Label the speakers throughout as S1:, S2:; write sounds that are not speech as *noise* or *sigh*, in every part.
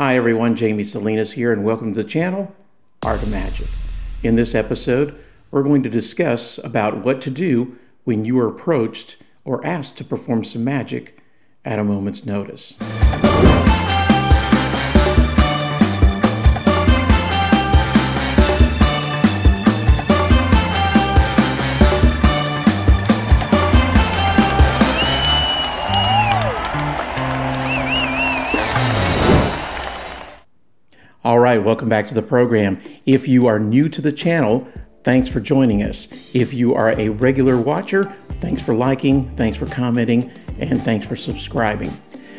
S1: Hi everyone, Jamie Salinas here, and welcome to the channel, Art of Magic. In this episode, we're going to discuss about what to do when you are approached or asked to perform some magic at a moment's notice. Welcome back to the program. If you are new to the channel, thanks for joining us. If you are a regular watcher, thanks for liking, thanks for commenting, and thanks for subscribing.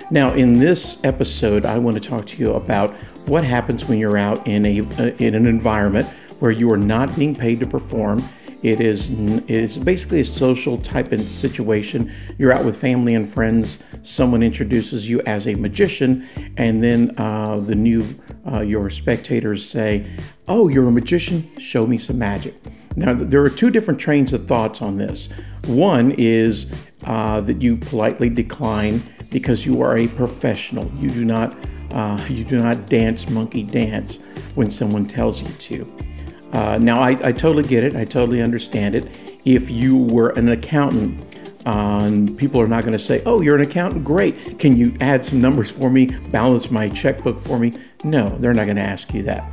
S1: Now, in this episode, I want to talk to you about what happens when you're out in a uh, in an environment where you are not being paid to perform it is it is basically a social type of situation. You're out with family and friends. Someone introduces you as a magician, and then uh, the new uh, your spectators say, "Oh, you're a magician. Show me some magic." Now, there are two different trains of thoughts on this. One is uh, that you politely decline because you are a professional. You do not uh, you do not dance monkey dance when someone tells you to. Uh, now, I, I, totally get it. I totally understand it. If you were an accountant, uh, people are not going to say, Oh, you're an accountant? Great. Can you add some numbers for me? Balance my checkbook for me? No, they're not going to ask you that.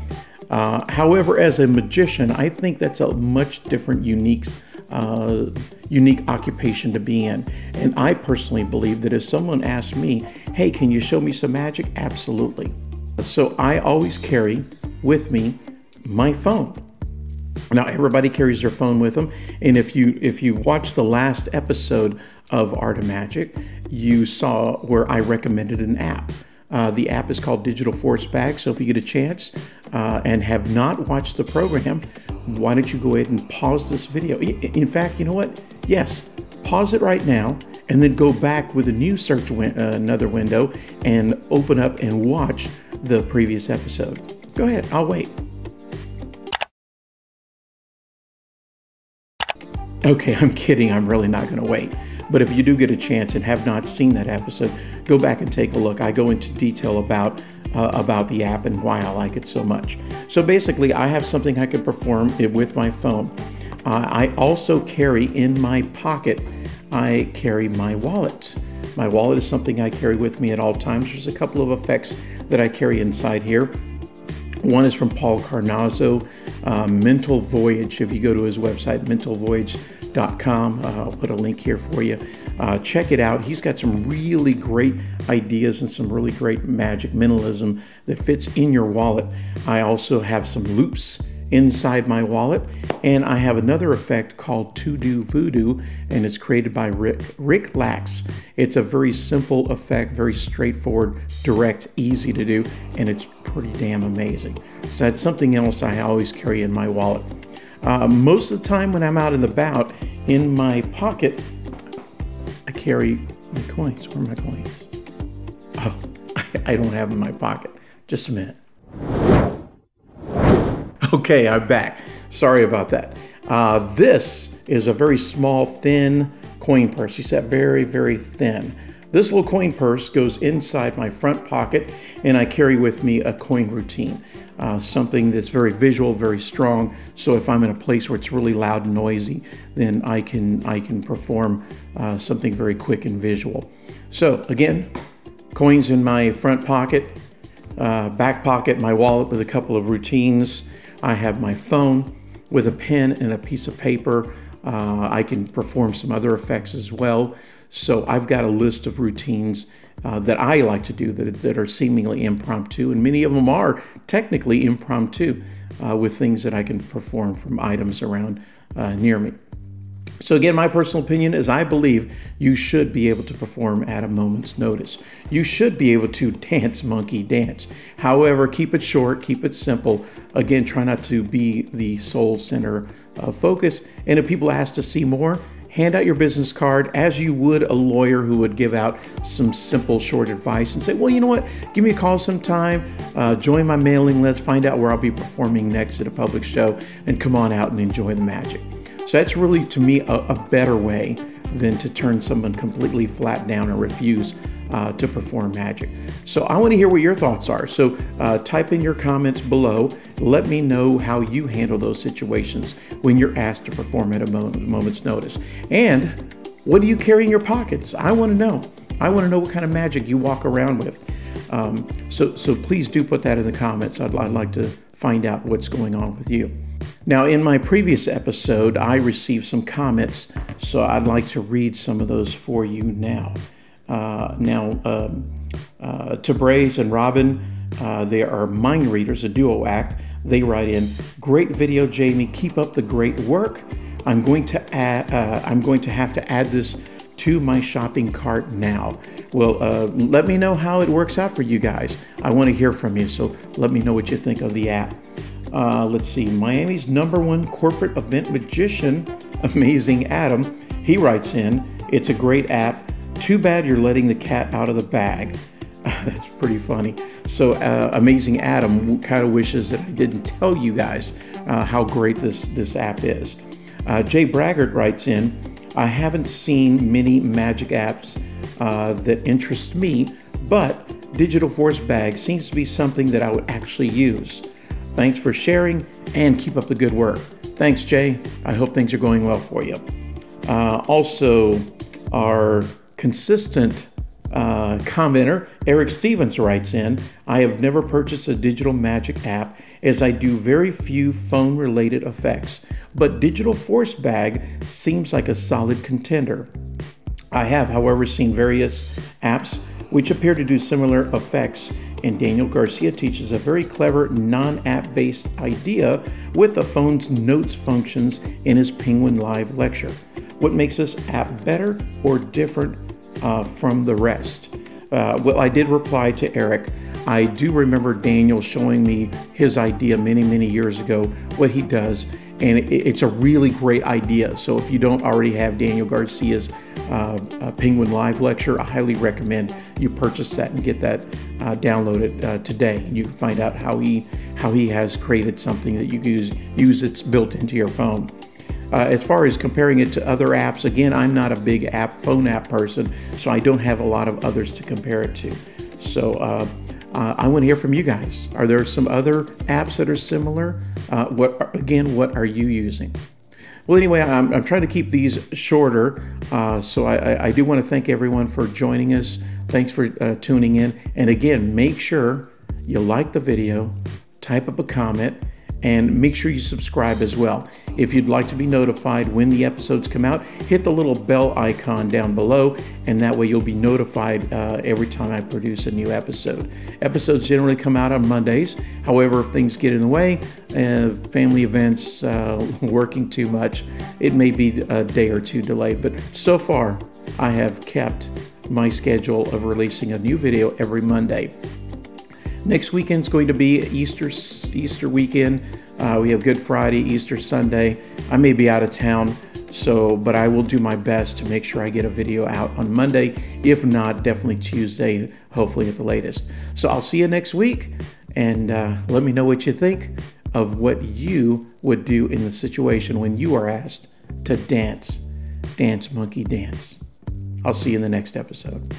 S1: Uh, however, as a magician, I think that's a much different, unique, uh, unique occupation to be in. And I personally believe that if someone asks me, "Hey, can you show me some magic?" Absolutely. So I always carry with me my phone. Now everybody carries their phone with them, and if you if you watch the last episode of Art of Magic, you saw where I recommended an app. Uh, the app is called Digital Force Bag. So if you get a chance uh, and have not watched the program, why don't you go ahead and pause this video? In fact, you know what? Yes, pause it right now and then go back with a new search win- uh, another window and open up and watch the previous episode. Go ahead, I'll wait. Okay, I'm kidding. I'm really not going to wait. But if you do get a chance and have not seen that episode, go back and take a look. I go into detail about uh, about the app and why I like it so much. So basically, I have something I can perform it with my phone. Uh, I also carry in my pocket. I carry my wallet. My wallet is something I carry with me at all times. There's a couple of effects that I carry inside here. One is from Paul Carnazzo, uh, Mental Voyage. If you go to his website, mentalvoyage.com, uh, I'll put a link here for you. Uh, check it out. He's got some really great ideas and some really great magic mentalism that fits in your wallet. I also have some loops inside my wallet. And I have another effect called To Do Voodoo, and it's created by Rick, Rick Lax. It's a very simple effect, very straightforward, direct, easy to do, and it's pretty damn amazing. So that's something else I always carry in my wallet. Uh, most of the time when I'm out and about, in my pocket, I carry my coins. Where are my coins? Oh, *laughs* I don't have them in my pocket. Just a minute. *laughs* Okay, I'm back. Sorry about that. Uh, this is a very small, thin coin purse. You said very, very thin. This little coin purse goes inside my front pocket, and I carry with me a coin routine. Uh, something that's very visual, very strong. So if I'm in a place where it's really loud and noisy, then I can I can perform uh, something very quick and visual. So again, coins in my front pocket, uh, back pocket, my wallet with a couple of routines. I have my phone with a pen and a piece of paper. Uh, I can perform some other effects as well. So I've got a list of routines uh, that I like to do that, that are seemingly impromptu, and many of them are technically impromptu uh, with things that I can perform from items around uh, near me. So, again, my personal opinion is I believe you should be able to perform at a moment's notice. You should be able to *laughs* dance monkey dance. However, keep it short, keep it simple. Again, try not to be the sole center of focus. And if people ask to see more, hand out your business card as you would a lawyer who would give out some simple, short advice and say, well, you know what, give me a call sometime, uh, join my mailing list, find out where I'll be performing next at a public show, and come on out and enjoy the magic. So that's really, to me, a, a better way than to turn someone completely flat down or refuse uh, to perform magic. So I want to hear what your thoughts are. So uh, type in your comments below. Let me know how you handle those situations when you're asked to perform at a moment's notice. And what do you carry in your pockets? I want to know. I want to know what kind of magic you walk around with. Um, so, so please do put that in the comments. I'd, I'd like to find out what's going on with you. Now, in my previous episode, I received some comments, so I'd like to read some of those for you now. Uh, now, um, uh, Tabraze and Robin, uh, they are mind readers, a duo act. They write in, "Great video, Jamie. Keep up the great work. I'm going to add. Uh, I'm going to have to add this to my shopping cart now. Well, uh, let me know how it works out for you guys. I want to hear from you, so let me know what you think of the app. Uh, let's see, Miami's number one corporate event magician, Amazing Adam, he writes in, It's a great app. Too bad you're letting the cat out of the bag. *laughs* That's pretty funny. So, uh, Amazing Adam kind of wishes that I didn't tell you guys uh, how great this, this app is. Uh, Jay Braggart writes in, I haven't seen many magic apps uh, that interest me, but Digital Force Bag seems to be something that I would actually use. Thanks for sharing and keep up the good work. Thanks, Jay. I hope things are going well for you. Uh, also, our consistent uh, commenter, Eric Stevens, writes in I have never purchased a digital magic app as I do very few phone related effects, but Digital Force Bag seems like a solid contender. I have, however, seen various apps which appear to do similar effects, and Daniel Garcia teaches a very clever non app based idea with the phone's notes functions in his Penguin Live lecture. What makes this app better or different uh, from the rest? Uh, well, I did reply to Eric. I do remember Daniel showing me his idea many, many years ago, what he does, and it, it's a really great idea. So if you don't already have Daniel Garcia's uh, Penguin Live lecture, I highly recommend you purchase that and get that uh, downloaded uh, today. You can find out how he how he has created something that you can use use it's built into your phone. Uh, as far as comparing it to other apps, again, I'm not a big app phone app person, so I don't have a lot of others to compare it to. So uh, uh, I want to hear from you guys. Are there some other apps that are similar? What again? What are you using? Well, anyway, I'm, I'm trying to keep these shorter, uh, so I, I, do want to thank everyone for joining us. Thanks for uh, tuning in, and again, make sure you like the video, type up a comment and make sure you subscribe as well. If you'd like to be notified when the episodes come out, hit the little bell icon down below, and that way you'll be notified uh, every time I produce a new episode. Episodes generally come out on Mondays. However, if things get in the way, uh, family events, uh, *laughs* working too much, it may be a day or two delayed. But so far, I have kept my schedule of releasing a new video every Monday. Next weekend is going to be Easter Easter weekend. Uh, we have Good Friday, Easter Sunday. I may be out of town, so but I will do my best to make sure I get a video out on Monday. If not, definitely Tuesday, hopefully at the latest. So I'll see you next week, and uh, let me know what you think of what you would do in the situation when you are asked to dance, dance monkey dance. I'll see you in the next episode.